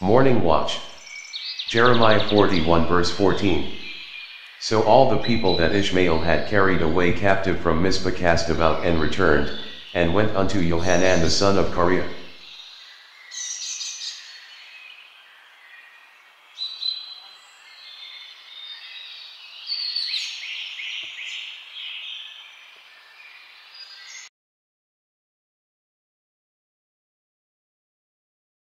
Morning Watch. Jeremiah 41 verse 14. So all the people that Ishmael had carried away captive from Mizpah cast about and returned, and went unto Johanan the son of Kareah.